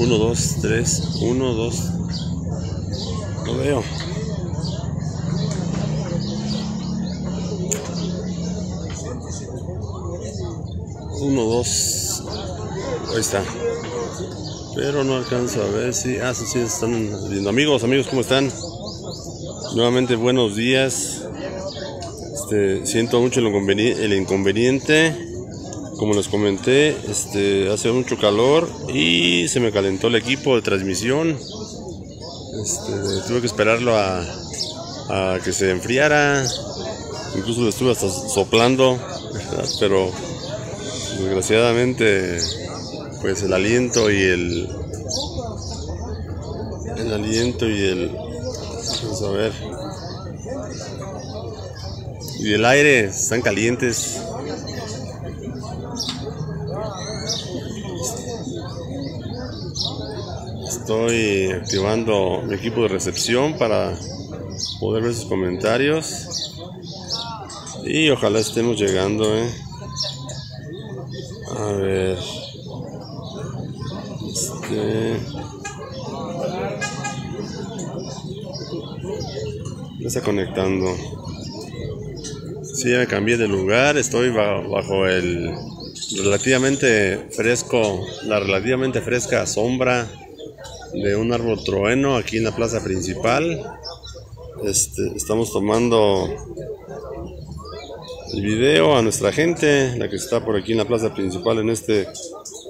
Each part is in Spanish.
1, 2, 3, 1, 2. Lo veo. Uno, dos. Ahí está. Pero no alcanzo a ver si. Ah, sí, sí, están viendo. Amigos, amigos, ¿cómo están? Nuevamente, buenos días. Este, siento mucho el inconveniente, el inconveniente. Como les comenté, este, hace mucho calor y se me calentó el equipo de transmisión. Este, tuve que esperarlo a, que se enfriara. Incluso le estuve hasta soplando, pero desgraciadamente pues el aliento y el el aliento y el vamos a ver y el aire están calientes estoy activando mi equipo de recepción para poder ver sus comentarios y ojalá estemos llegando eh a ver. Este. Ya está conectando. Sí, ya me cambié de lugar. Estoy bajo el relativamente fresco, la relativamente fresca sombra de un árbol trueno aquí en la plaza principal. Este, estamos tomando el video a nuestra gente, la que está por aquí en la plaza principal en este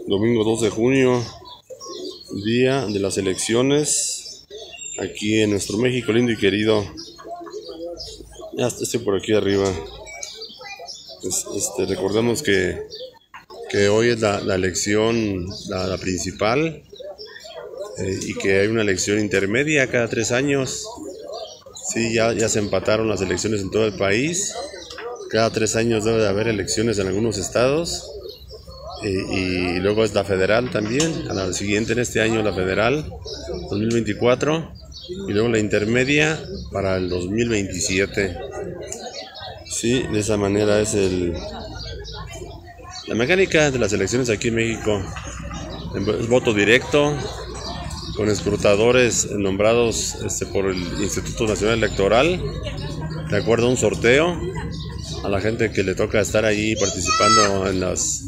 domingo 2 de junio, día de las elecciones, aquí en nuestro México lindo y querido. Ya estoy por aquí arriba. Este, recordemos que, que hoy es la, elección, la, principal, eh, y que hay una elección intermedia cada tres años. Sí, ya, ya se empataron las elecciones en todo el país cada tres años debe de haber elecciones en algunos estados. Y, luego es la federal también, a la siguiente en este año la federal, 2024, y luego la intermedia para el 2027. Sí, de esa manera es el la mecánica de las elecciones aquí en México. Es voto directo, con escrutadores nombrados este, por el Instituto Nacional Electoral, de acuerdo a un sorteo a la gente que le toca estar ahí participando en las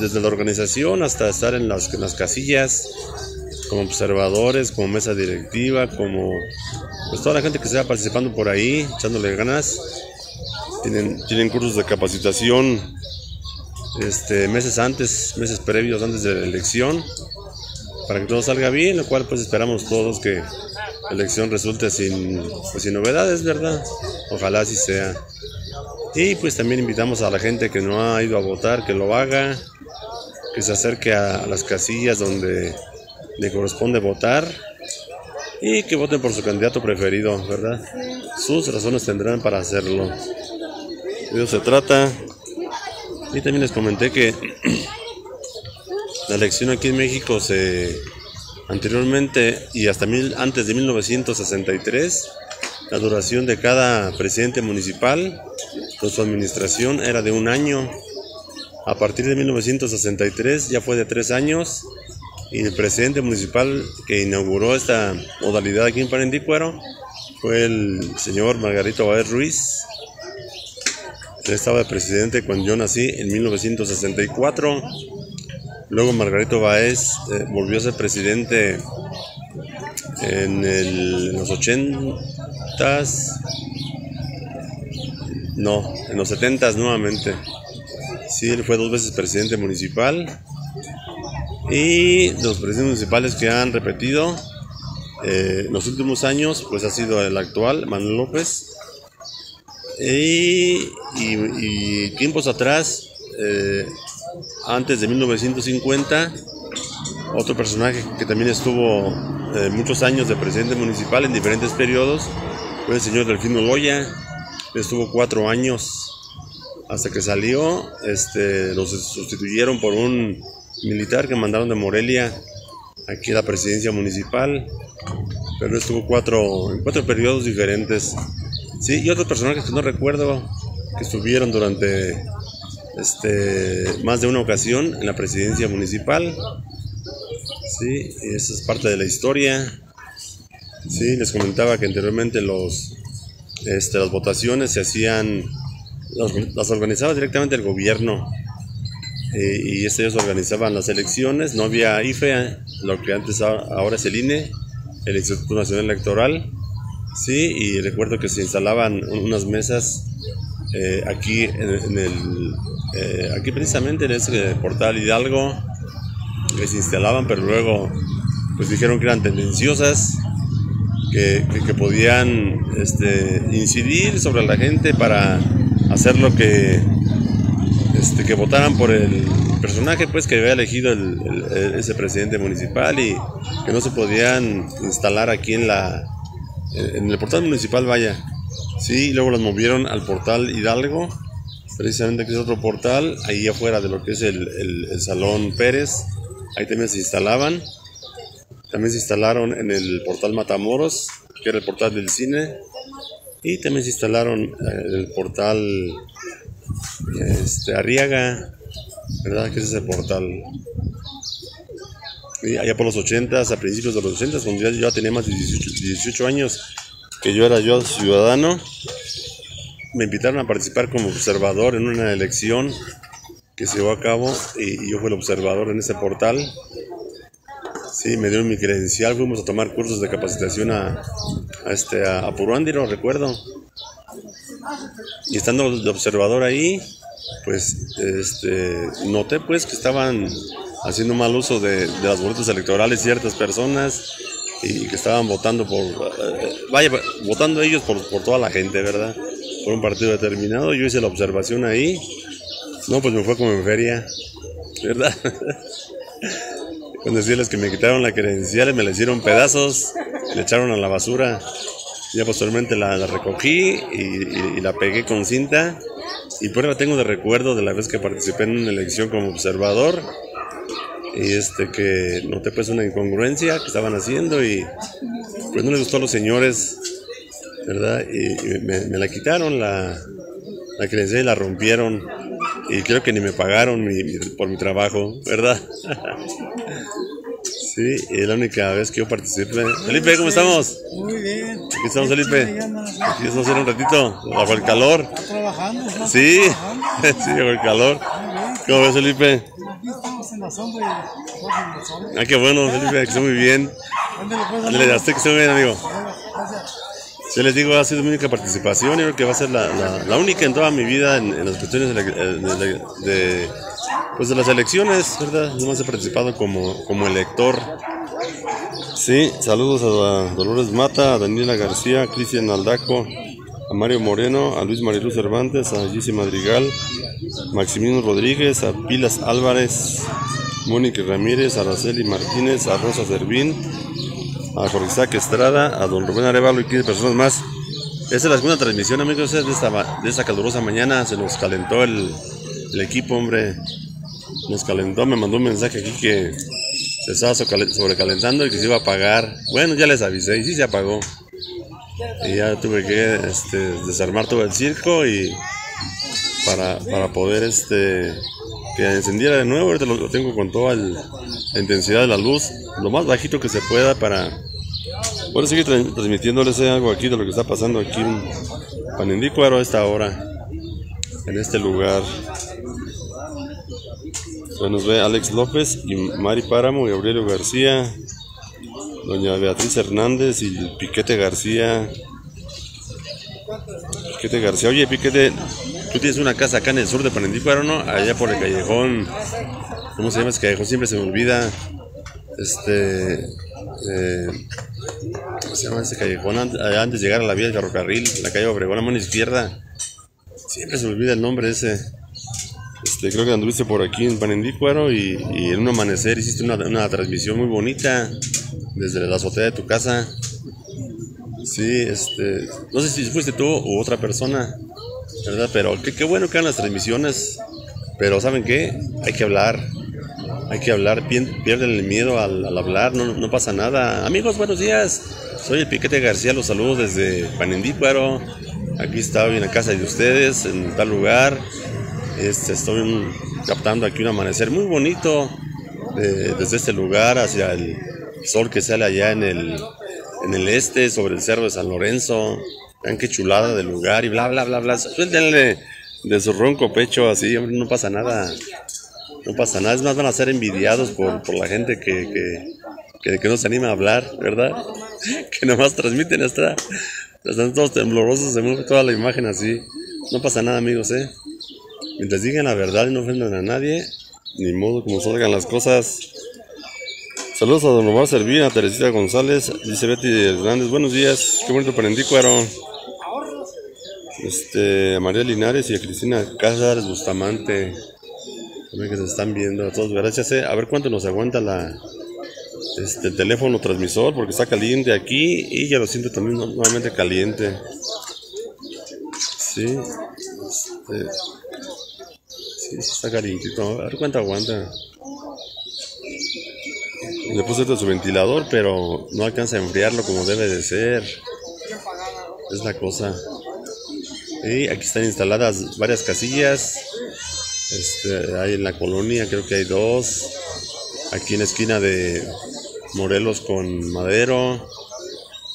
desde, la organización hasta estar en las, las casillas como observadores, como mesa directiva, como pues toda la gente que está participando por ahí, echándole ganas. Tienen, tienen cursos de capacitación este, meses antes, meses previos antes de la elección, para que todo salga bien, lo cual pues esperamos todos que la elección resulte sin, pues, sin novedades, ¿verdad? Ojalá así sea. Y pues también invitamos a la gente que no ha ido a votar que lo haga, que se acerque a las casillas donde le corresponde votar y que voten por su candidato preferido, ¿verdad? Sus razones tendrán para hacerlo. De eso se trata. Y también les comenté que la elección aquí en México anteriormente y hasta antes de 1963 la duración de cada presidente municipal con su administración era de un año. A partir de 1963 ya fue de tres años y el presidente municipal que inauguró esta modalidad aquí en Parendícuaro fue el señor Margarito Báez Ruiz. Él estaba de presidente cuando yo nací en 1964. Luego Margarito Báez eh, volvió a ser presidente en, los 80s, no, en los 70s nuevamente. Sí, él fue dos veces presidente municipal. Y los presidentes municipales que han repetido eh, en los últimos años, pues ha sido el actual, Manuel López. Y, tiempos atrás, eh, antes de 1950, otro personaje que también estuvo eh, muchos años de presidente municipal en diferentes periodos fue el señor Delfino Loya. Estuvo cuatro años hasta que salió. Este, lo sustituyeron por un militar que mandaron de Morelia aquí a la presidencia municipal. Pero estuvo cuatro, en cuatro periodos diferentes. Sí, y otros personajes que no recuerdo que estuvieron durante este, más de una ocasión en la presidencia municipal. Sí, esa es parte de la historia. Sí, les comentaba que anteriormente los, este, las votaciones se hacían, las, organizaba directamente el gobierno. Eh, y este, ellos organizaban las elecciones, no había IFE, lo que antes ahora es el INE, el Instituto Nacional Electoral. Sí, y recuerdo que se instalaban unas mesas eh, aquí en, el eh, aquí precisamente en ese portal Hidalgo se instalaban pero luego pues dijeron que eran tendenciosas que, que, podían este, incidir sobre la gente para hacer lo que este, que votaran por el personaje pues que había elegido ese presidente municipal y que no se podían instalar aquí en la en el portal municipal vaya. Sí, luego los movieron al portal Hidalgo, precisamente que es otro portal, ahí afuera de lo que es el, Salón Pérez, ahí también se instalaban. También se instalaron en el portal Matamoros, que era el portal del cine, y también se instalaron en el portal este, Arriaga, ¿verdad? Que es ese portal. Allá por los 80 a principios de los 80 cuando yo ya tenía más de 18 años, que yo era yo ciudadano, me invitaron a participar como observador en una elección que se llevó a cabo y, yo fui el observador en ese portal. Sí, me dieron mi credencial, fuimos a tomar cursos de capacitación a, este, a, Puruándiro, recuerdo. Y estando de observador ahí, pues este, noté pues que estaban haciendo mal uso de, de las boletas electorales ciertas personas y que estaban votando por, eh, vaya, votando ellos por, por toda la gente, ¿verdad? Por un partido determinado. Yo hice la observación ahí. No, pues me fue como en feria, ¿verdad? Con decirles que me quitaron la credencial, me la hicieron pedazos, le echaron a la basura. Ya posteriormente la, recogí y, la pegué con cinta. Y por la tengo de recuerdo de la vez que participé en una elección como observador y este que noté pues una incongruencia que estaban haciendo y pues no les gustó a los señores, ¿verdad? Y, me, la quitaron la, la credencial y la rompieron y creo que ni me pagaron por mi trabajo, ¿verdad? sí, es la única vez que yo participé. Felipe, ¿cómo estamos? Muy bien. Aquí estamos, Felipe. Aquí estamos un ratito, bajo el calor. Trabajando. Sí, sí, bajo el calor. ¿Cómo ves, Felipe? Aquí estamos en la sombra y Ah, qué bueno, Felipe, que esté muy bien. Ándale, pues, que esté muy bien, amigo. Yo les digo, ha sido mi única participación y creo que va a ser la, la, única en toda mi vida en, las cuestiones de, de, pues de las elecciones, ¿verdad? No más he participado como, como elector. Sí, saludos a Dolores Mata, a Daniela García, a Cristian Aldaco, a Mario Moreno, a Luis Mariluz Cervantes, a Gissi Madrigal, Maximino Rodríguez, a Pilas Álvarez, Mónica Ramírez, a Araceli Martínez, a Rosa Servín, a Jorge Isaac Estrada, a don Rubén Arevalo y 15 personas más. Esta es la segunda transmisión, amigos, de esta, de esta calurosa mañana. Se nos calentó el, equipo, hombre. Nos calentó, me mandó un mensaje aquí que se estaba sobrecalentando y que se iba a apagar. Bueno, ya les avisé y sí se apagó. Y ya tuve que este, desarmar todo el circo y para, para poder este que encendiera de nuevo. Ahorita lo, tengo con toda la intensidad de la luz, lo más bajito que se pueda para poder seguir transmitiéndoles algo aquí de lo que está pasando aquí en Panendícuaro a esta hora, en este lugar. nos ve Alex López y Mari Páramo y Aurelio García doña Beatriz Hernández y Piquete García. Piquete García, oye Piquete, tú tienes una casa acá en el sur de Panendícuaro, ¿no? Allá por el callejón, ¿cómo se llama ese callejón? Siempre se me olvida. Este, eh, ¿cómo se llama ese callejón? Allá antes de llegar a la vía del ferrocarril, la calle Obregón, a mano izquierda. Siempre se me olvida el nombre ese. Este, creo que anduviste por aquí en Panendícuaro y, y en un amanecer hiciste una, transmisión muy bonita desde la azotea de tu casa. Sí, este, no sé si fuiste tú u otra persona, ¿verdad? Pero qué, bueno que hagan las transmisiones, pero ¿saben qué? Hay que hablar, hay que hablar, pierden el miedo al, hablar, no, pasa nada. Amigos, buenos días, soy el Piquete García, los saludos desde Panendícuaro, aquí estoy en la casa de ustedes, en tal lugar, este, estoy captando aquí un amanecer muy bonito, eh, desde este lugar hacia el sol que sale allá en el, en el este, sobre el cerro de San Lorenzo. Vean qué chulada de lugar y bla, bla, bla, bla. Suéltenle de su ronco pecho así, hombre, no pasa nada. No pasa nada, es más van a ser envidiados por, por la gente que, que, que, no se anima a hablar, ¿verdad? Que nomás transmiten hasta, están todos temblorosos, se mueve toda la imagen así. No pasa nada, amigos, ¿eh? Mientras digan la verdad y no ofendan a nadie, ni modo como salgan las cosas. Saludos a Don Omar Servina, a Teresita González, dice Betty Hernández, buenos días, qué bonito cuero Este, a María Linares y a Cristina Cázares Bustamante, también que se están viendo, a todos gracias, eh. a ver cuánto nos aguanta la, este, el teléfono transmisor porque está caliente aquí y ya lo siento también nuevamente caliente. Sí, este, sí, está calientito. A ver cuánto aguanta. Le puse su ventilador, pero no alcanza a enfriarlo como debe de ser. Es la cosa. Y aquí están instaladas varias casillas. Este, hay en la colonia, creo que hay dos. Aquí en la esquina de Morelos con Madero.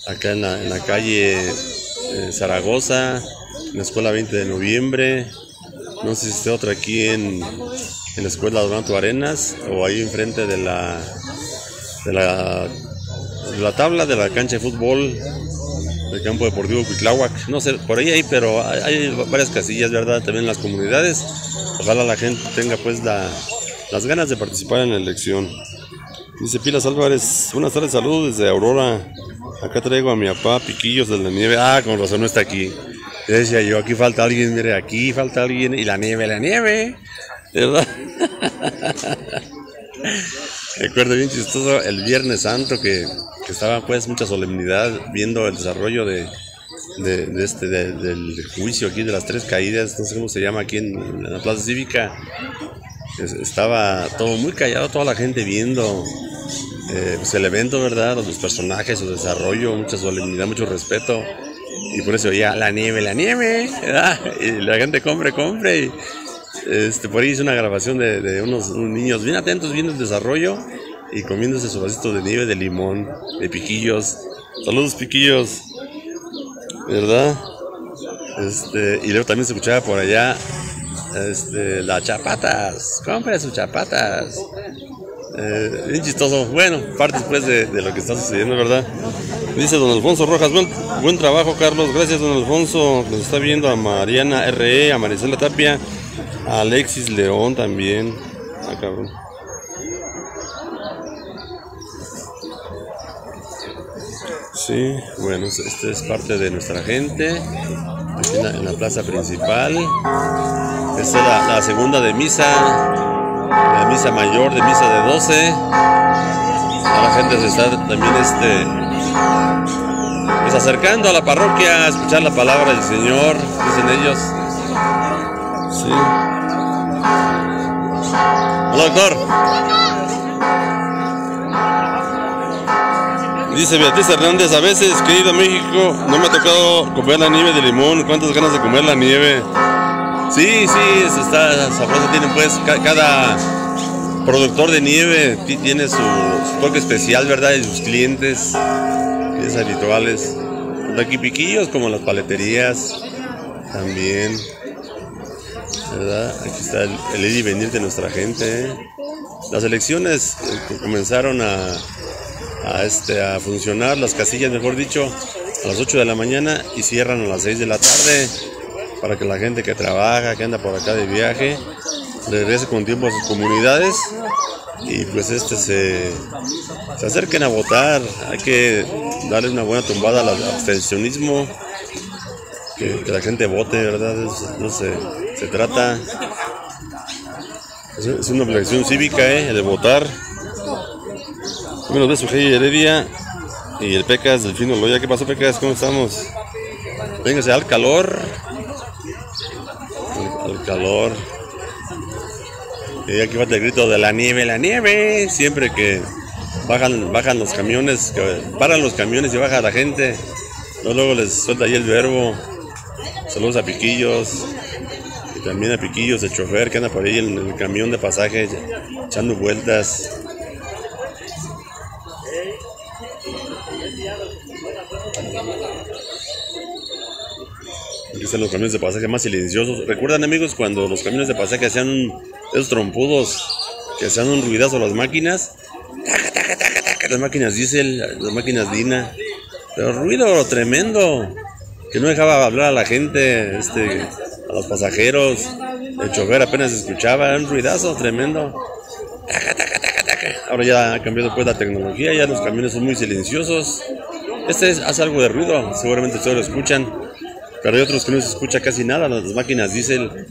Acá en la, en la calle eh, Zaragoza. En la escuela 20 de noviembre. No sé si esté otra aquí en, en la escuela Donato Arenas. O ahí enfrente de la de la, la tabla de la cancha de fútbol del campo deportivo Cuitláhuac. No sé, por ahí hay, pero hay, varias casillas, ¿verdad? También en las comunidades. Ojalá la gente tenga pues la, las ganas de participar en la elección. Dice Pilas Álvarez, buenas tardes, saludos desde Aurora. Acá traigo a mi papá Piquillos de la nieve. Ah, con razón no está aquí. Decía yo, aquí falta alguien, mire, aquí falta alguien. Y la nieve, la nieve. ¿Verdad? Recuerdo bien chistoso el Viernes Santo que, que, estaba pues mucha solemnidad viendo el desarrollo de, de, este del juicio aquí de las tres caídas, no sé cómo se llama aquí en, la plaza cívica. estaba todo muy callado, toda la gente viendo eh, pues el evento, ¿verdad? Los personajes, su desarrollo, mucha solemnidad, mucho respeto. Y por eso ya la nieve, la nieve, Y la gente compre, compre. Y, este, por ahí hice una grabación de, unos, niños bien atentos viendo el desarrollo y comiéndose su vasito de nieve de limón, de piquillos. Saludos, piquillos. ¿Verdad? Este, y luego también se escuchaba por allá este, las chapatas. Compre sus chapatas. Eh, bien chistoso. Bueno, parte después de, lo que está sucediendo, ¿verdad? Dice don Alfonso Rojas, buen, buen trabajo, Carlos. Gracias, don Alfonso. Nos está viendo a Mariana RE, a Maricela Tapia, Alexis León también. Ah, cabrón. Sí, bueno, esta es parte de nuestra gente. Aquí en la, plaza principal. Esta es la, segunda de misa. La misa mayor de misa de 12. la gente se está también este, pues acercando a la parroquia a escuchar la palabra del Señor, dicen ellos. Sí. Hola, doctor. Dice Beatriz Hernández, a veces, querido México, no me ha tocado comer la nieve de limón. ¿Cuántas ganas de comer la nieve? Sí, sí, está sabrosa. Tienen pues, cada productor de nieve tiene su, toque especial, ¿verdad? Y sus clientes, es habituales. Aquí piquillos como las paleterías, también. Aquí está el, el ir y venir de nuestra gente. ¿eh? Las elecciones eh, comenzaron a, a, este, a funcionar, las casillas, mejor dicho, a las 8 de la mañana y cierran a las 6 de la tarde para que la gente que trabaja, que anda por acá de viaje, regrese con tiempo a sus comunidades y pues este se, se acerquen a votar. Hay que darle una buena tumbada al abstencionismo, que, la gente vote, ¿verdad? no sé se trata. Es una obligación cívica, ¿eh? de votar. Bueno, de Sujei Heredia y el Pecas Delfino Loya. ¿Qué pasó, Pecas? ¿Cómo estamos? Véngase al calor. Al, calor. Y aquí va el grito de la nieve, la nieve. Siempre que bajan, bajan los camiones, que paran los camiones y baja la gente. Luego les suelta ahí el verbo. Saludos a Piquillos también a Piquillos, el chofer que anda por ahí en el camión de pasaje echando vueltas. Aquí están los camiones de pasaje más silenciosos. ¿Recuerdan amigos cuando los camiones de pasaje hacían esos trompudos que hacían un ruidazo a las máquinas? Taca, taca, taca, taca, Las máquinas diésel, las máquinas Dina. Pero ruido tremendo. Que no dejaba hablar a la gente, este, a los pasajeros. El chofer apenas escuchaba, era un ruidazo tremendo. Ahora ya ha cambiado pues la tecnología, ya los camiones son muy silenciosos. Este es- hace algo de ruido, seguramente ustedes lo escuchan. Pero hay otros que no se escucha casi nada. Las máquinas diésel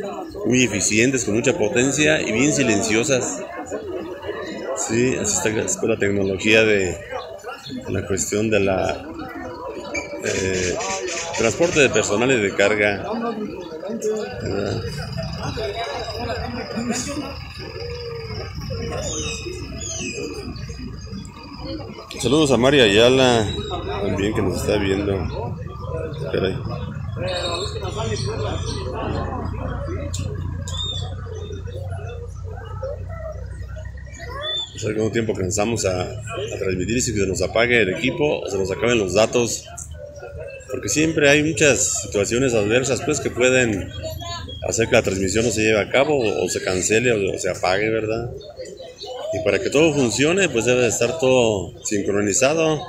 muy eficientes, con mucha potencia y bien silenciosas. Sí, así está es con la tecnología de la cuestión de la eh, transporte de personal y de carga. Saludos a María Ayala, también que nos está viendo. Caray. No sé cuánto tiempo pensamos a, a transmitir si que se nos apague el equipo o se nos acaben los datos. Porque siempre hay muchas situaciones adversas pues que pueden hacer que la transmisión no se lleve a cabo o, se cancele o, o se apague, ¿verdad? Y para que todo funcione, pues debe de estar todo sincronizado,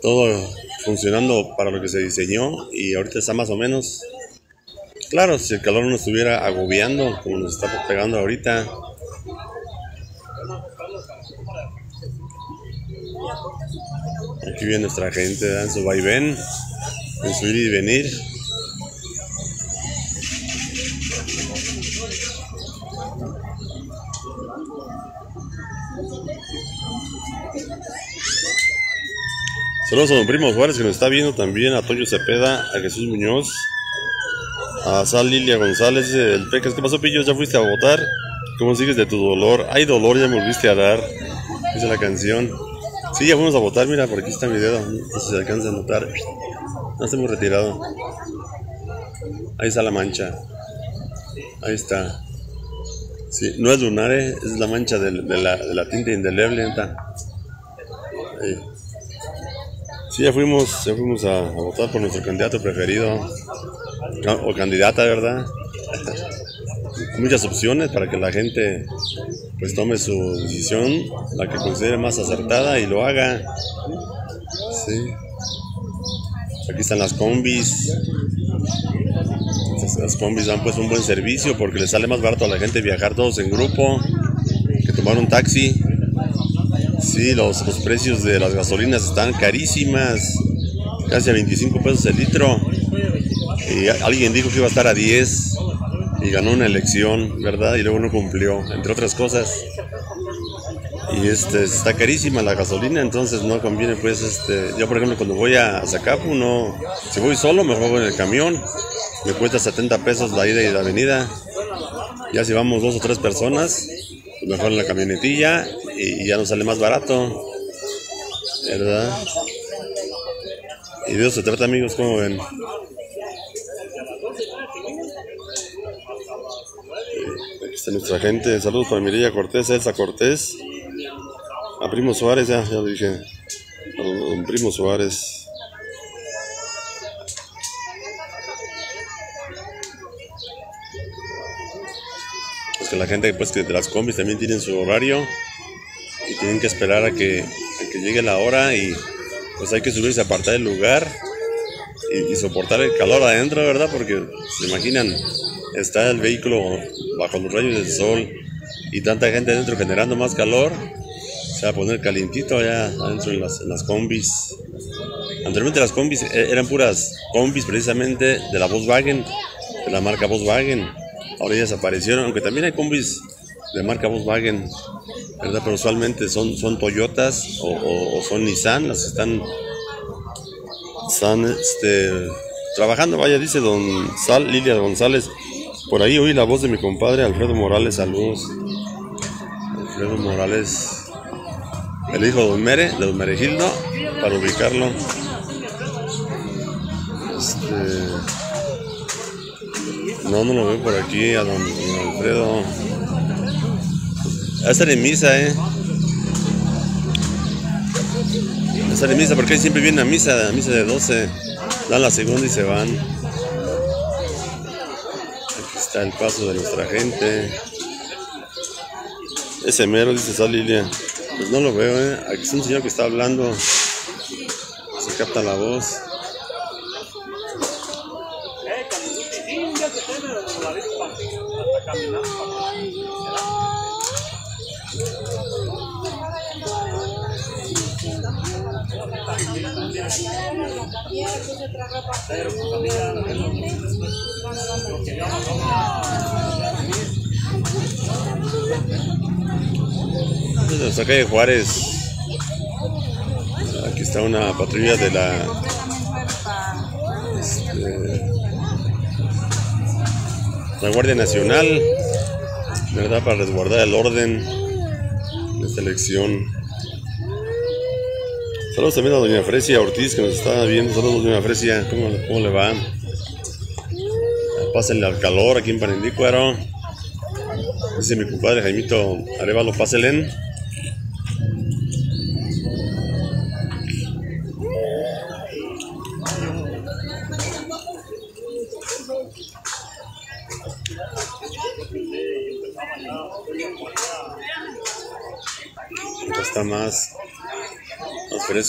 todo funcionando para lo que se diseñó y ahorita está más o menos. Claro, si el calor no estuviera agobiando como nos está pegando ahorita. Aquí viene nuestra gente en su vaivén, en su ir y venir. Saludos a don Primo Juárez que nos está viendo también, a Toyo Cepeda, a Jesús Muñoz, a Sal Lilia González, el Pecas, ¿qué pasó Pillo? ¿Ya fuiste a votar? ¿Cómo sigues de tu dolor? Hay dolor, ya me volviste a dar, dice la canción. Sí, ya fuimos a votar, mira, por aquí está mi dedo, no sé si se alcanza a notar. No estamos retirado. Ahí está la mancha. Ahí está. Sí, no es lunar, eh, es la mancha del- de, la, de la tinta indeleble. Ahí. Sí, ya fuimos, ya fuimos a, votar por nuestro candidato preferido. O candidata, ¿verdad? Muchas opciones para que la gente pues tome su decisión, la que considere más acertada y lo haga. Sí. Aquí están las combis. Las combis dan pues un buen servicio porque les sale más barato a la gente viajar todos en grupo que tomar un taxi. Sí, los, los precios de las gasolinas están carísimas, casi a 25 pesos el litro. Y alguien dijo que iba a estar a 10 y ganó una elección, ¿verdad? Y luego no cumplió, entre otras cosas. Y este está carísima la gasolina, entonces no conviene pues este, yo por ejemplo cuando voy a Zacapu no, si voy solo mejor voy en el camión, me cuesta 70 pesos la ida y la venida. Ya si vamos dos o tres personas, pues mejor en la camionetilla y, ya nos sale más barato. ¿Verdad? Y de eso se trata amigos, como ven. Aquí está nuestra gente. Saludos para Mireya Cortés, Elsa Cortés. A Primo Suárez, ya, ya lo dije. A don, Primo Suárez. La gente pues que de las combis también tienen su horario tienen que esperar a que, a que llegue la hora y pues hay que subirse a apartar el lugar y, y soportar el calor adentro, ¿verdad? Porque se imaginan, está el vehículo bajo los rayos del sol y tanta gente adentro generando más calor, se va a poner calientito allá adentro en las, en las combis. Anteriormente las combis e- eran puras combis precisamente de la Volkswagen, de la marca Volkswagen. Ahora ya desaparecieron, aunque también hay combis de marca Volkswagen, ¿verdad? Pero usualmente son, son Toyotas o, son Nissan las están, están este, trabajando. Vaya, dice don Sal Lilia González. Por ahí oí la voz de mi compadre Alfredo Morales. Saludos. Alfredo Morales, el hijo de don Mere, de don Meregildo, para ubicarlo. Este, no, no lo veo por aquí a don Alfredo. Va a estar en misa, ¿eh? Esa de misa, porque siempre viene a misa, a misa de 12. Dan la segunda y se van. Aquí está el paso de nuestra gente. Ese mero, dice esa Lilia. Pues no lo veo, ¿eh? Aquí es un señor que está hablando. Se capta la voz. Desde nuestra calle Juárez. Aquí está una patrulla de la. este, la Guardia Nacional, ¿verdad? Para resguardar el orden de esta elección. Saludos también a doña Fresia Ortiz que nos está viendo. Saludos doña Fresia, ¿cómo, cómo le va? Pásenle al calor aquí en Panendícuaro. Dice mi compadre Jaimito Arevalo, pásenle.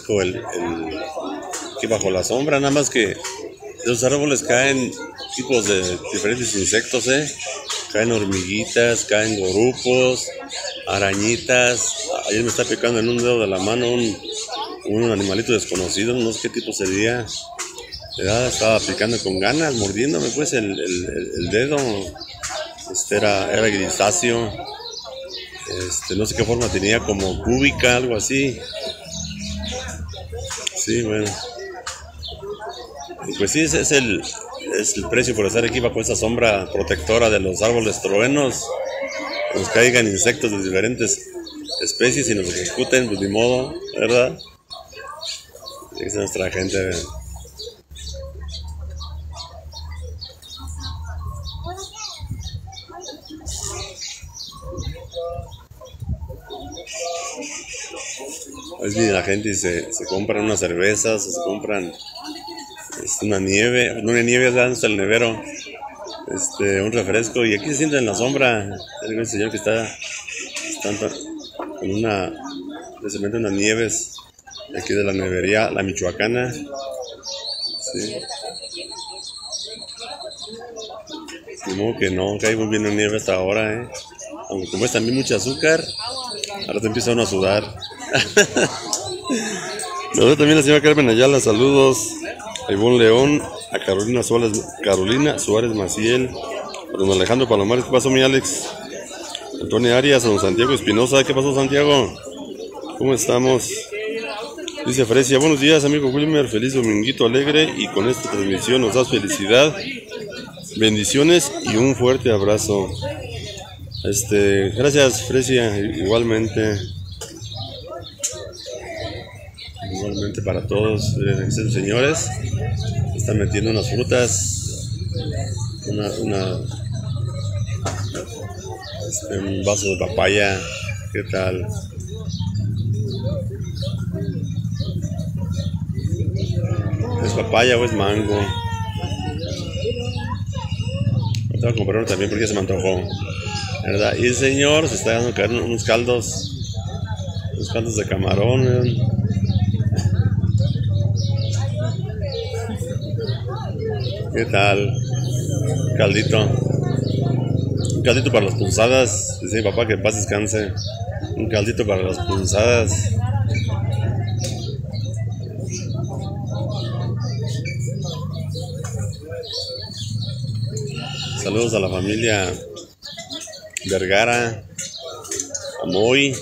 Fresco el, el- aquí bajo la sombra, nada más que los árboles caen tipos de diferentes insectos, ¿eh? Caen hormiguitas, caen gorupos, arañitas. Ayer me está picando en un dedo de la mano un, un animalito desconocido, no sé qué tipo sería. ¿verdad? Estaba picando con ganas, mordiéndome pues el- el- el dedo. Este era, era grisáceo. Este, no sé qué forma tenía, como cúbica, algo así. Sí, bueno. Pues sí, ese es el, es el precio por estar aquí bajo esa sombra protectora de los árboles truenos. Que Nos caigan insectos de diferentes especies y nos ejecuten, pues ni modo, ¿verdad? Es nuestra gente. vean. Es bien la gente y se, se compran unas cervezas, o se compran este, una nieve, una nieve, hasta el nevero, este, un refresco, y aquí se sienten en la sombra. Un señor que está, está con una, precisamente unas nieves, aquí de la nevería, la michoacana. Sí. Modo que no, cae muy bien la nieve hasta ahora, ¿eh? Aunque como es también mucho azúcar, ahora te empieza uno a sudar. Nosotros también la señora Carmen Ayala, saludos. A Ivonne León, a Carolina Suárez, Carolina Suárez Maciel, a don Alejandro Palomares, ¿qué pasó mi Alex? Antonio Arias, a don Santiago Espinosa, ¿qué pasó Santiago? ¿Cómo estamos? Dice Fresia, buenos días amigo Wilmer, feliz dominguito alegre y con esta transmisión nos das felicidad, bendiciones y un fuerte abrazo. Este, gracias Fresia, igualmente. Igualmente para todos eh, señores. Están metiendo unas frutas. Una, una este, un vaso de papaya. ¿Qué tal? ¿Es papaya o es mango? Ahorita voy a comprar también porque se me antojó. ¿Verdad? Y el señor se está dando unos caldos. Unos caldos de camarón. ¿Qué tal? Caldito. Un caldito para las punzadas. Dice mi papá que paz descanse. Un caldito para las punzadas. Saludos a la familia Vergara, Amoy,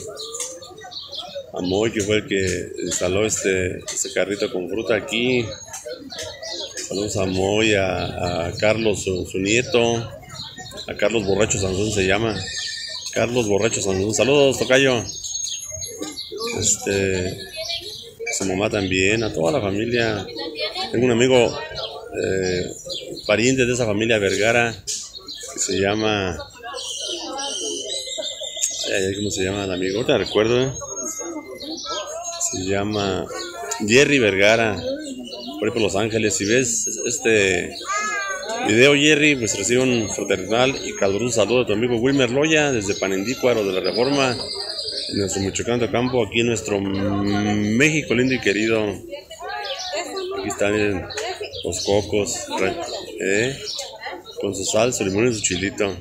Amoy que fue el que instaló este, este carrito con fruta aquí. Saludos a Moy, a, Carlos, su, nieto, a Carlos Borracho Sansón se llama. Carlos Borracho Sansón. Saludos, Tocayo. Este, su mamá también, a toda la familia. Tengo un amigo, eh, pariente de esa familia Vergara, que se llama. ¿Cómo se llama el amigo? Ahorita recuerdo, ¿eh? Se llama Jerry Vergara, por ahí por Los Ángeles. Si ves este video, Jerry, pues recibe un fraternal y caluroso saludo de tu amigo Wilmer Loya desde Panendícuaro de la Reforma, en nuestro Michoacán de Campo, aquí en nuestro México lindo y querido. Aquí están miren, los cocos, ¿eh? con su sal, su limón y su chilito.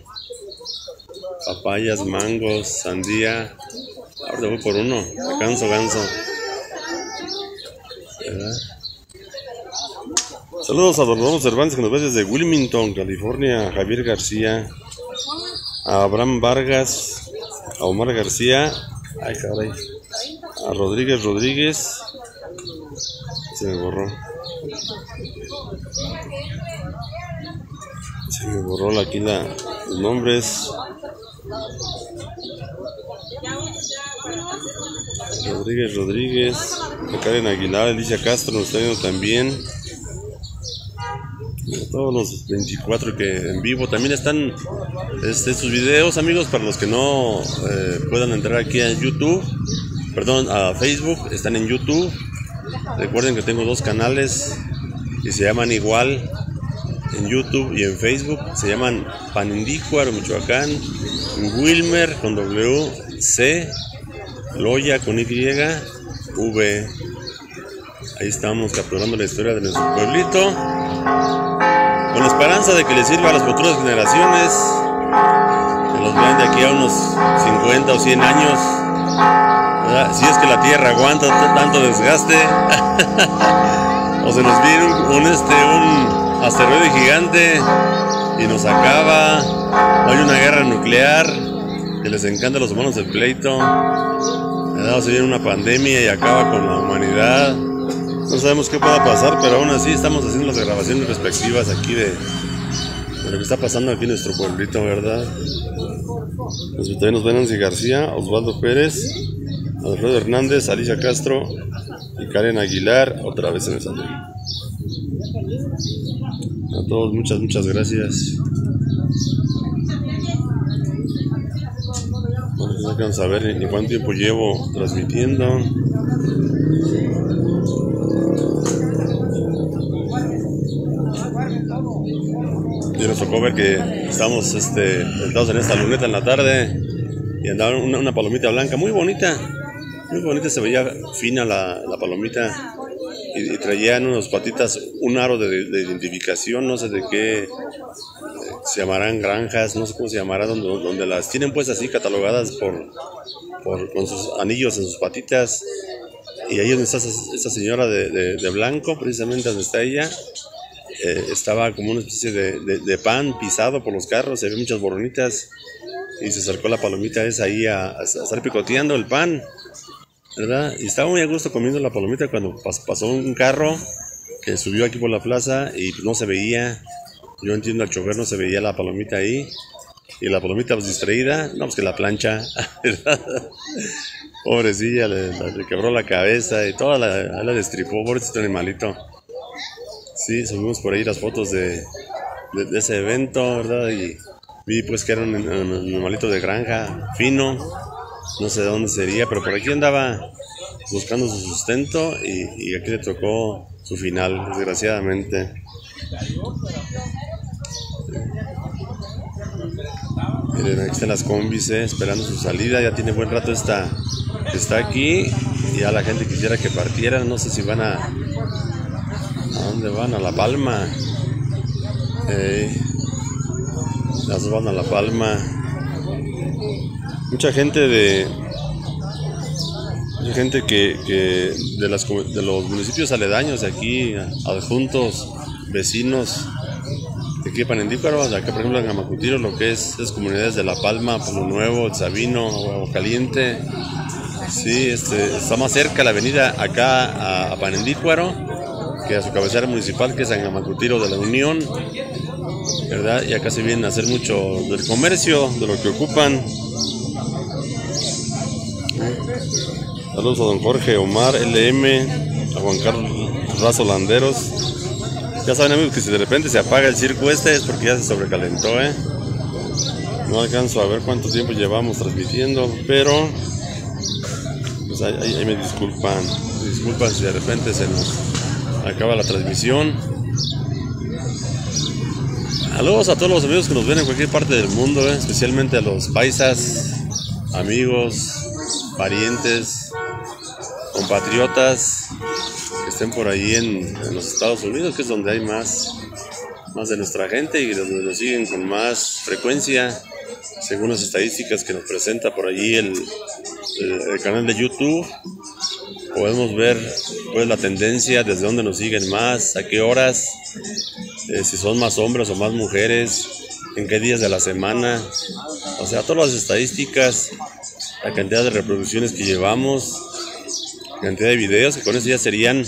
Papayas, mangos, sandía. Ahora voy por uno, ganso, ganso. Saludos a Don Rodolfo Cervantes que nos ve desde Wilmington, California, Javier García, a Abraham Vargas, a Omar García, ay caray, a Rodríguez Rodríguez, se me borró, se me borró aquí la, los nombres, Rodríguez Rodríguez, Karen Aguilar, Alicia Castro nos está viendo también todos los 24 que en vivo. También están este, sus videos amigos para los que no eh, puedan entrar aquí a YouTube perdón a Facebook están en YouTube. Recuerden que tengo dos canales y se llaman igual en YouTube y en Facebook. Se llaman Panindícuaro Michoacán Wilmer con W C Loya con Y V ahí estamos capturando la historia de nuestro pueblito con la esperanza de que les sirva a las futuras generaciones, que los vean de aquí a unos 50 o 100 años, si es que la Tierra aguanta tanto desgaste, o se nos viene un, este, un asteroide gigante y nos acaba, hay una guerra nuclear, que les encanta a los humanos el pleito, o se viene una pandemia y acaba con la humanidad. No sabemos qué pueda pasar, pero aún así estamos haciendo las grabaciones respectivas aquí de, lo que está pasando aquí en nuestro pueblito, ¿verdad? Los ven Nancy García, Osvaldo Pérez, Alfredo Hernández, Alicia Castro y Karen Aguilar, otra vez en el salón. A todos muchas, muchas gracias. No alcanzan a ver ni cuánto tiempo llevo transmitiendo. Tocó que estamos este, sentados en esta luneta en la tarde y andaba una, una, palomita blanca muy bonita, muy bonita, se veía fina la, la palomita y, y, traían unas patitas un aro de, de, identificación, no sé de qué, se llamarán granjas, no sé cómo se llamará, donde, donde las tienen pues así catalogadas por, por, con sus anillos en sus patitas. Y ahí donde está esa, señora de, de, de, blanco, precisamente donde está ella, eh, estaba como una especie de, de, pan pisado por los carros, se ve muchas borronitas y se acercó la palomita esa ahí a, a, estar picoteando el pan, ¿verdad? Y estaba muy a gusto comiendo la palomita cuando pas, pasó un carro que subió aquí por la plaza y no se veía, yo entiendo al chofer no se veía la palomita ahí y la palomita pues distraída, no pues que la plancha, ¿verdad? Pobrecilla, le, le, quebró la cabeza y toda la, la destripó, pobrecito animalito. Sí, subimos por ahí las fotos de, ese evento, ¿verdad? Y vi pues que era un, animalito de granja, fino, no sé de dónde sería, pero por aquí andaba buscando su sustento y, y aquí le tocó su final, desgraciadamente. Miren, aquí están las combis, eh, esperando su salida, ya tiene buen rato esta, está aquí, y ya la gente quisiera que partiera, no sé si van a, ¿A dónde van? A La Palma. Eh, las van a La Palma. Mucha gente de. Mucha gente que, que de, los municipios aledaños de aquí, adjuntos, vecinos, de aquí de Panendícuaro, de acá por ejemplo en Gamacutiro, lo que es las comunidades de La Palma, Pueblo Nuevo, El Sabino, Agua Caliente. Sí, este, está más cerca la avenida acá a Panendícuaro que a su cabecera municipal, que es San Gamacutiro de la Unión, ¿verdad? Y acá se vienen a hacer mucho del comercio, de lo que ocupan. Saludos a don Jorge Omar LM, a Juan Carlos Razo Landeros. Ya saben amigos que si de repente se apaga el circo este es porque ya se sobrecalentó, ¿eh? No alcanzo a ver cuánto tiempo llevamos transmitiendo, pero pues ahí, ahí- ahí me disculpan, disculpan si de repente se nos acaba la transmisión. Saludos a todos los amigos que nos ven en cualquier parte del mundo, eh, especialmente a los paisas, amigos, parientes, compatriotas que estén por ahí en, los Estados Unidos, que es donde hay más, más de nuestra gente y donde nos siguen con más frecuencia, según las estadísticas que nos presenta por allí el- el canal de YouTube. Podemos ver pues, la tendencia, desde dónde nos siguen más, a qué horas, eh, si son más hombres o más mujeres, en qué días de la semana. O sea, todas las estadísticas, la cantidad de reproducciones que llevamos, cantidad de videos, que con eso ya serían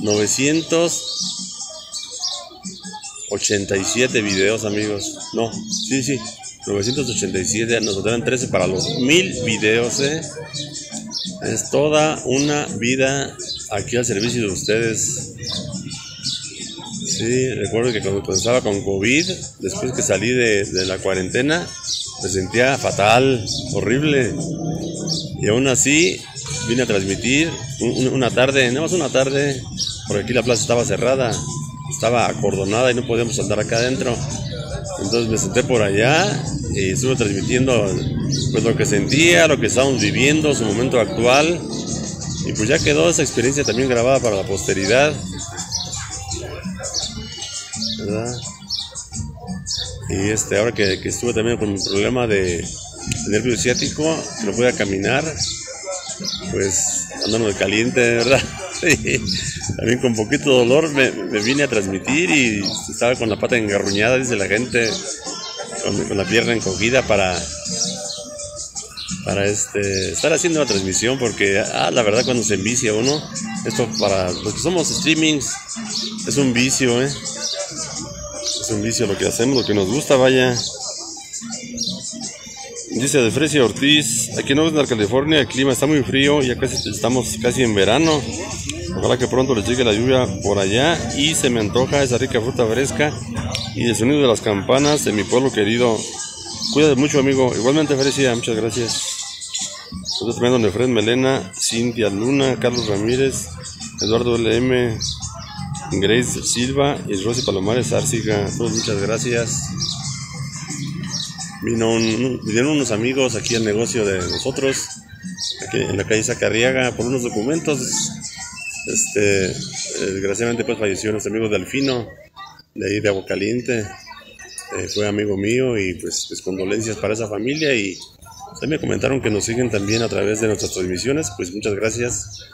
987 videos, amigos. No, sí, sí, 987, nos faltan 13 para los 1000 videos, ¿eh? Es toda una vida aquí al servicio de ustedes. Sí, recuerdo que cuando comenzaba con COVID, después que salí de, de la cuarentena, me sentía fatal, horrible. Y aún así vine a transmitir un- un- una tarde, nada más una tarde, porque aquí la plaza estaba cerrada, estaba acordonada y no podíamos andar acá adentro. Entonces me senté por allá y estuve transmitiendo pues lo que sentía, lo que estábamos viviendo, su momento actual. Y pues ya quedó esa experiencia también grabada para la posteridad. ¿Verdad? Y este, ahora que, que estuve también con un problema de, nervio ciático, que no podía caminar, pues andando de caliente, ¿verdad? También con poquito dolor me, vine a transmitir y estaba con la pata engarruñada, dice la gente, con, con la pierna encogida para, para este, estar haciendo la transmisión, porque ah, la verdad cuando se envicia uno, esto para los que somos streamings, es un vicio, ¿eh? Es un vicio lo que hacemos, lo que nos gusta, vaya. Dice de Fresia Ortiz, aquí en Oxnard, California, el clima está muy frío, ya casi estamos casi en verano. Ojalá que pronto les llegue la lluvia por allá y se me antoja esa rica fruta fresca y el sonido de las campanas de mi pueblo querido. Cuídate mucho, amigo. Igualmente, Fresia, muchas gracias. Saludos también don Efred Melena, Cintia Luna, Carlos Ramírez, Eduardo LM, Grace Silva y Rosy Palomares Arciga. Todos muchas gracias. Vino un- vinieron unos amigos aquí al negocio de nosotros, aquí en la calle Zacarriaga, por unos documentos. Este, eh, desgraciadamente pues falleció nuestro amigo Delfino, de ahí de Agua Caliente. Eh, fue amigo mío y pues, condolencias para esa familia y también me comentaron que nos siguen también a través de nuestras transmisiones, pues muchas gracias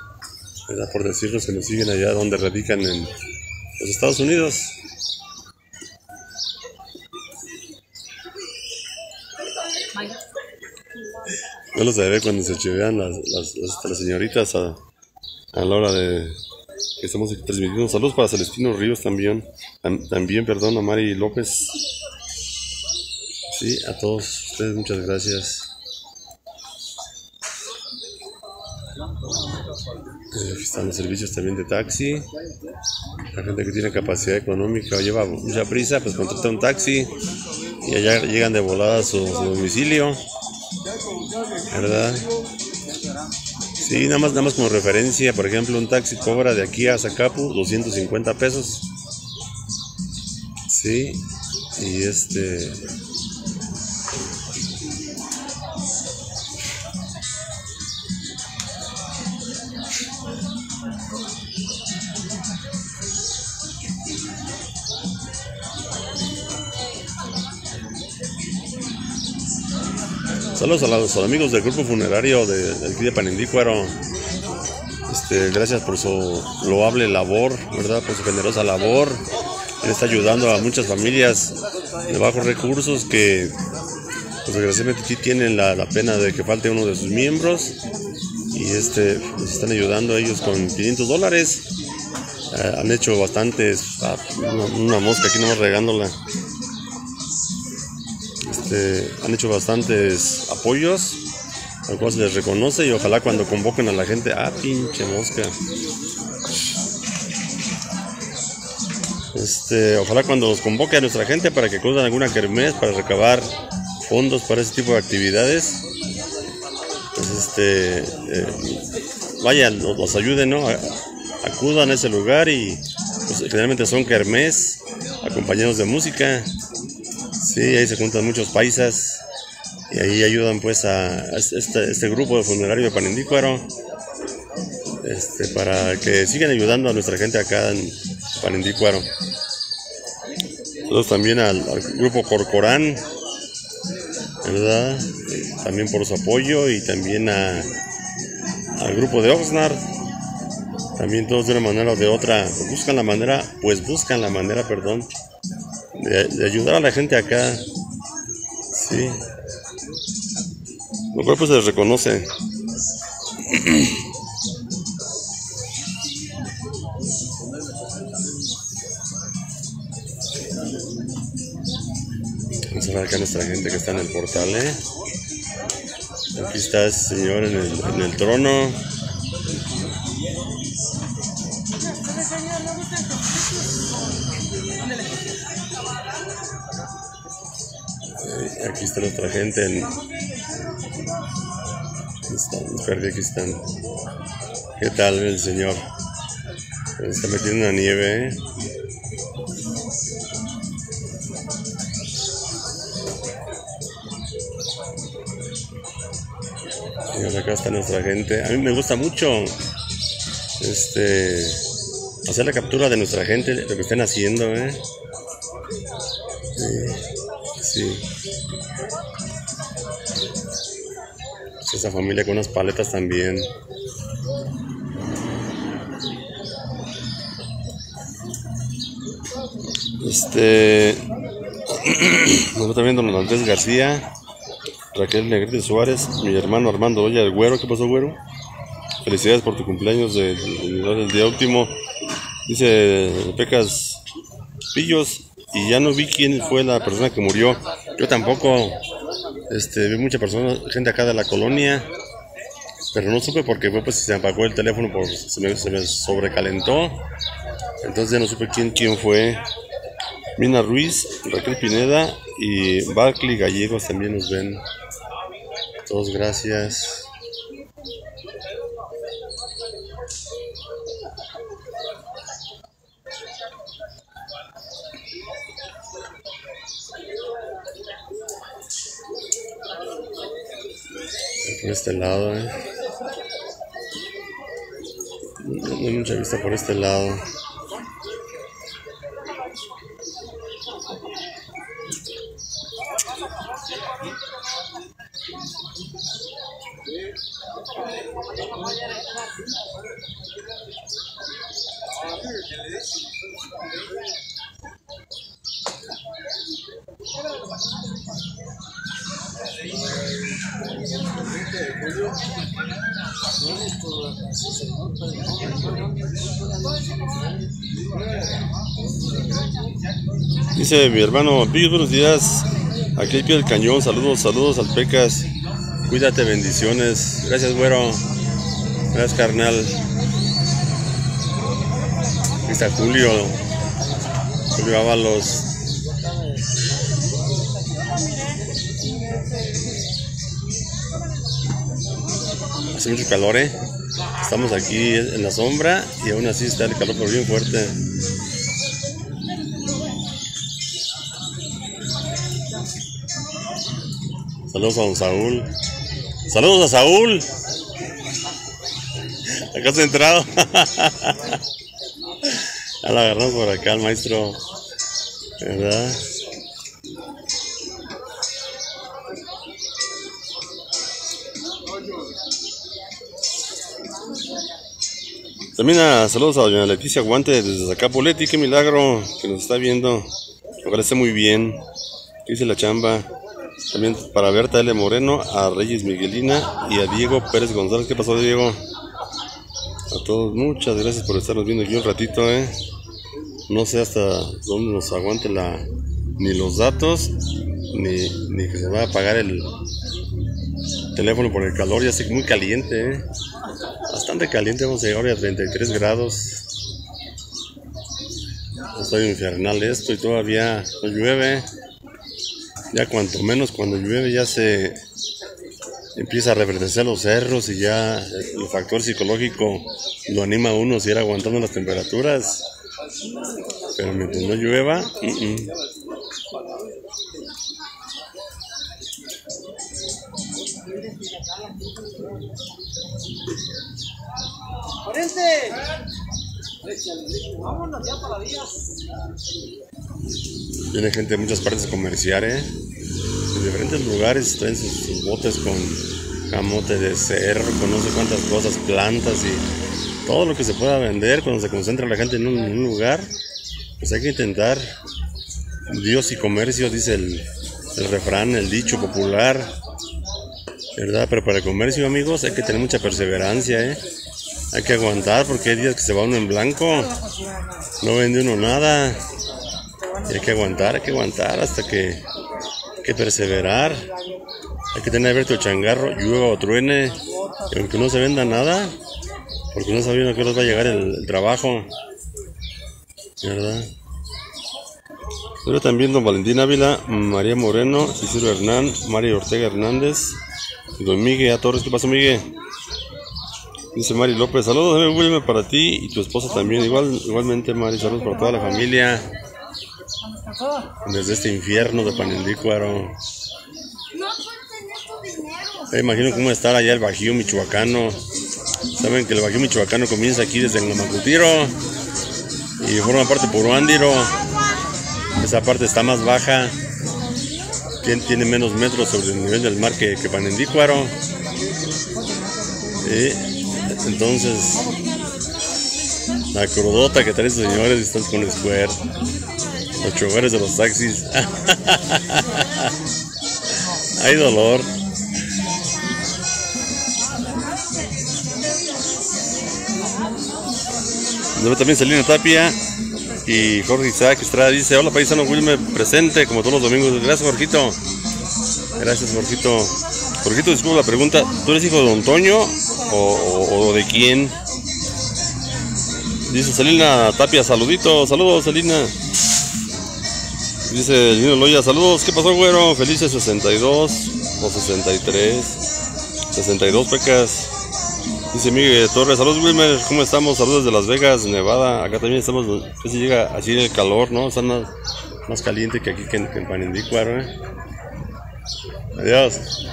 por decirnos que nos siguen allá donde radican en los Estados Unidos. No los ve cuando se chivean las, las, las- señoritas a la hora de que estamos transmitiendo. Saludos para Celestino Ríos también. Tam- También, perdón, a Mari López. Sí, a todos ustedes muchas gracias. Eh, Aquí están los servicios también de taxi. La gente que tiene capacidad económica o lleva mucha prisa, pues contrata un taxi y allá llegan de volada a su, su domicilio. ¿Verdad? Sí, nada más, nada más como referencia, por ejemplo, un taxi cobra de aquí a Zacapu 250 pesos. Sí, y este. Saludos a los, amigos del grupo funerario de, de aquí de Panindícuaro. Este, gracias por su loable labor, ¿verdad? Por su generosa labor. Él está ayudando a muchas familias de bajos recursos que, pues, desgraciadamente, sí tienen la, pena de que falte uno de sus miembros. Y este, nos están ayudando ellos con 500 dólares. Eh, han hecho bastantes. ah, una, una mosca aquí nomás regándola. Este, han hecho bastantes apoyos, al cual se les reconoce y ojalá cuando convoquen a la gente, ah, pinche mosca. Este, ojalá cuando nos convoque a nuestra gente para que acudan alguna kermés para recabar fondos para ese tipo de actividades, pues este, eh, vayan, los, los ayuden, ¿no? Acudan a ese lugar y pues, generalmente son kermés, acompañados de música. Sí, ahí se juntan muchos paisas y ahí ayudan pues a, a este, este grupo de funerario de Panindícuaro este, para que sigan ayudando a nuestra gente acá en Panindícuaro. Saludos también al, al grupo Corcorán, ¿verdad? También por su apoyo y también a, al grupo de Oxnard. También todos de una manera o de otra buscan la manera, pues buscan la manera, perdón, de, ayudar a la gente acá. Sí. Lo cual pues se les reconoce. Vamos a ver acá nuestra gente que está en el portal, ¿eh? Aquí está el señor en el, en el trono. Nuestra gente en... Están. ¿Qué tal el señor? Se está metiendo en la nieve, ¿eh? Y acá está nuestra gente. A mí me gusta mucho este hacer la captura de nuestra gente, lo que estén haciendo, ¿eh? Esa familia con unas paletas también. Este. Nos está viendo don Andrés García. Raquel Negrete Suárez, mi hermano Armando Oya, el güero, ¿qué pasó, güero? Felicidades por tu cumpleaños del, del día último. Dice Pecas Pillos, y ya no vi quién fue la persona que murió. Yo tampoco, este, vi mucha persona, gente acá de la colonia, pero no supe por qué fue, pues se apagó el teléfono, por, se, me, se me sobrecalentó. Entonces ya no supe quién, quién fue. Mina Ruiz, Raquel Pineda y Barclay Gallegos también nos ven. Todos gracias. Por este lado, eh. No hay mucha vista por este lado. Dice mi hermano, Pillos, buenos días. Aquí al pie del cañón, saludos, saludos al Pecas. Cuídate, bendiciones. Gracias, güero. Gracias, carnal. Aquí está Julio. Julio Ábalos. Hace mucho calor, ¿eh? Estamos aquí en la sombra y aún así está el calor bien fuerte. Saludos a don Saúl. Saludos a Saúl. Acá centrado. Ya la agarramos por acá el maestro. ¿Verdad? También a, saludos a doña Leticia Guante desde Zacapoleti, qué milagro que nos está viendo. Ojalá esté muy bien. ¿Qué dice la chamba? También para Berta L. Moreno, a Reyes Miguelina y a Diego Pérez González. ¿Qué pasó, Diego? A todos, muchas gracias por estarnos viendo aquí un ratito, ¿eh? No sé hasta dónde nos aguante la ni los datos, ni, ni que se va a apagar el teléfono por el calor. Ya está muy caliente, ¿eh? Bastante caliente, vamos a llegar a 33 grados. Está infernal esto y todavía no llueve. Ya cuanto menos cuando llueve ya se empieza a reverdecer los cerros y ya el factor psicológico lo anima a uno a ir aguantando las temperaturas. Pero mientras no llueva, mm, mm. Vámonos ya para días. Viene gente de muchas partes a comerciar, ¿eh? De diferentes lugares traen sus, botes con camote de cerro, con no sé cuántas cosas, plantas y todo lo que se pueda vender cuando se concentra la gente en un, en lugar. Pues hay que intentar. Dios y comercio, dice el refrán, el dicho popular. ¿Verdad? Pero para el comercio, amigos, hay que tener mucha perseverancia, ¿eh? Hay que aguantar porque hay días que se va uno en blanco. No vende uno nada. Y hay que aguantar, hay que aguantar hasta que hay que perseverar. Hay que tener abierto el changarro, llueva o truene. Y aunque no se venda nada, porque no sabiendo a qué hora va a llegar el, el trabajo. ¿Verdad? Pero también don Valentín Ávila, María Moreno, Isidro Hernán, María Ortega Hernández, don Miguel A. Torres. ¿Qué pasó, Miguel? Dice Mari López, saludos, amigo Wilmer, para ti y tu esposa también. Igual, igualmente, Mari, saludos para toda la familia. Desde este infierno de dinero. Me imagino cómo estar allá el Bajío Michoacano. Saben que el Bajío Michoacano comienza aquí desde Nglamacutiro y forma parte por Uándiro. Esa parte está más baja. Tien- Tiene menos metros sobre el nivel del mar que, que Panendícuaro. Y entonces, la crudota que traen estos señores están con Square. Los choferes de los taxis. Hay dolor. Luego también Selena Tapia y Jorge Isaac Estrada dice, hola paisano Wilmer, presente como todos los domingos. Gracias Jorgito. Gracias Jorgito. Jorgito, disculpa la pregunta, ¿tú eres hijo de Don Toño o, de quién? Dice Selena Tapia, saluditos, saludos Selena. Dice el niño Loya, saludos, ¿qué pasó güero? Felices 62 o 63. 62 pecas. Dice Miguel Torres, saludos Wilmer, ¿cómo estamos? Saludos de Las Vegas, Nevada. Acá también estamos, pues si llega así el calor, ¿no? Está más, más caliente que aquí que en, que ¿eh? Adiós.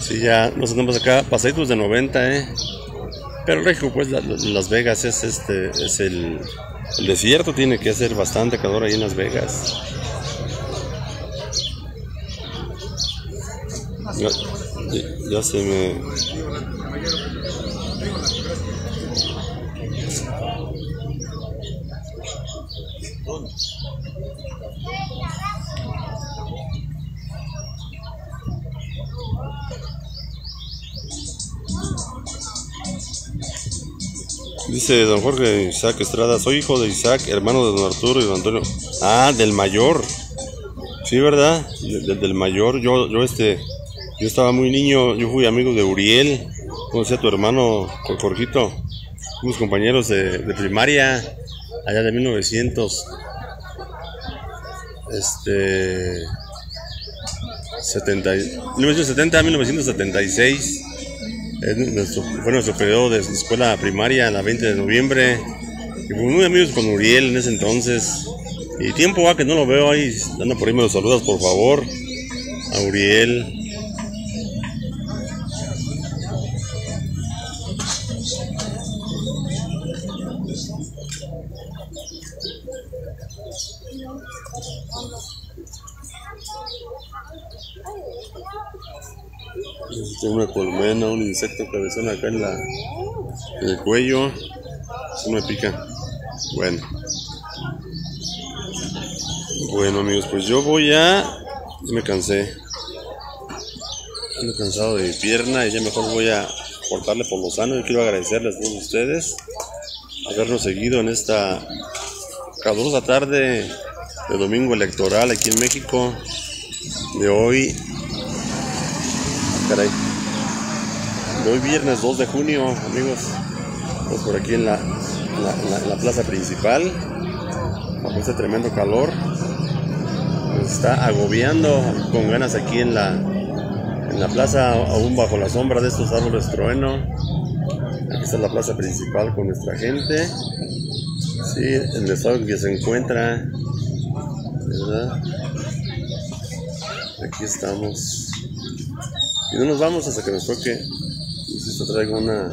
Sí, ya nos andamos acá, pasaditos de 90, ¿eh? Pero Regio, pues la- la- Las Vegas es este, es el, el desierto, tiene que hacer bastante calor ahí en Las Vegas. Ya- ya se me... Dice don Jorge Isaac Estrada, soy hijo de Isaac, hermano de don Arturo y don Antonio. Ah, del mayor. Sí, ¿verdad? De- del mayor. Yo, yo este, yo estaba muy niño, yo fui amigo de Uriel, conocí a tu hermano Jor- Jorgito. Fuimos compañeros de, primaria, allá de 1900. Este... 70, y- 1970 a 1976. Es nuestro- fue nuestro periodo de escuela primaria, la 20 de noviembre. Y muy amigos con Uriel en ese entonces. Y tiempo va que no lo veo ahí. Anda por ahí, me lo saludas por favor. A Uriel. Una colmena, un insecto cabezón acá en la en el cuello. Eso me pica. Bueno. Bueno amigos, pues yo voy a. me cansé. Ando cansado de mi pierna y ya mejor voy a cortarle por lo sano. Y quiero agradecerles a todos ustedes habernos seguido en esta calurosa tarde de domingo electoral aquí en México. De hoy Caray. Hoy viernes 2 de junio, amigos. Estamos por aquí en la, la- la- la plaza principal. Bajo este tremendo calor. Nos está agobiando con ganas aquí en la, en la plaza, aún bajo la sombra de estos árboles trueno. Aquí está la plaza principal con nuestra gente. Sí, el estado en que se encuentra. ¿Verdad? Aquí estamos. Y no nos vamos hasta que nos toque. Traigo una.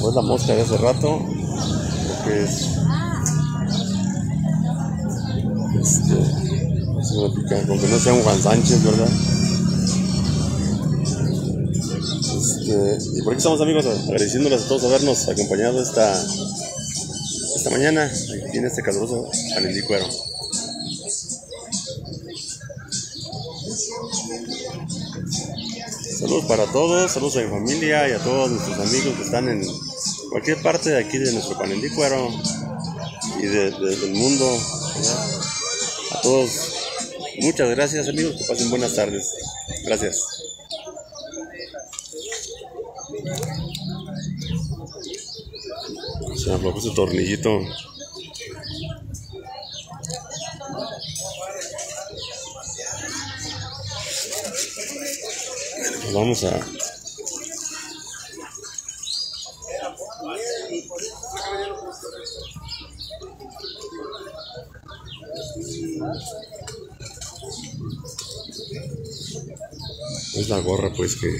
Pues la mosca de hace rato. Porque es. Este. es una pica- Aunque no sea un Juan Sánchez, ¿verdad? Este, y por aquí estamos amigos agradeciéndoles a todos habernos acompañado esta, esta mañana aquí en este caluroso Panendicuero. Saludos para todos, saludos a mi familia y a todos nuestros amigos que están en cualquier parte de aquí de nuestro Panendicuero y de- de- del mundo. A todos, muchas gracias amigos, que pasen buenas tardes. Gracias. Se me ese tornillito. Pues vamos a. Es la gorra, pues que.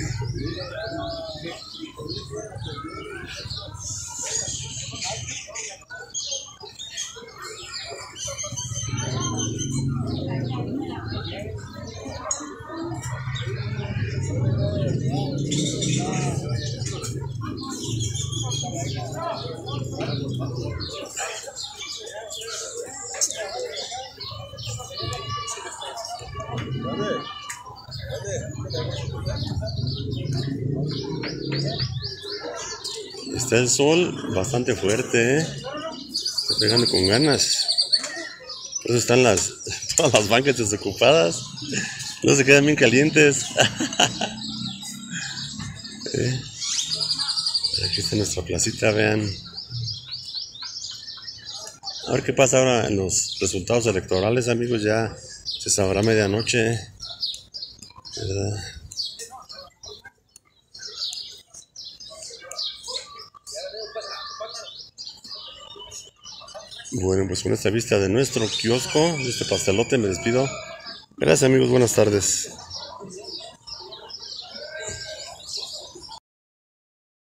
El sol bastante fuerte, ¿eh? Está pegando con ganas. Por eso están las, todas las bancas desocupadas. No se quedan bien calientes. ¿Eh? Aquí está nuestra placita, vean. A ver qué pasa ahora en los resultados electorales, amigos. Ya se sabrá medianoche. ¿verdad? Pues con esta vista de nuestro kiosco, de este pastelote, me despido. Gracias amigos, buenas tardes.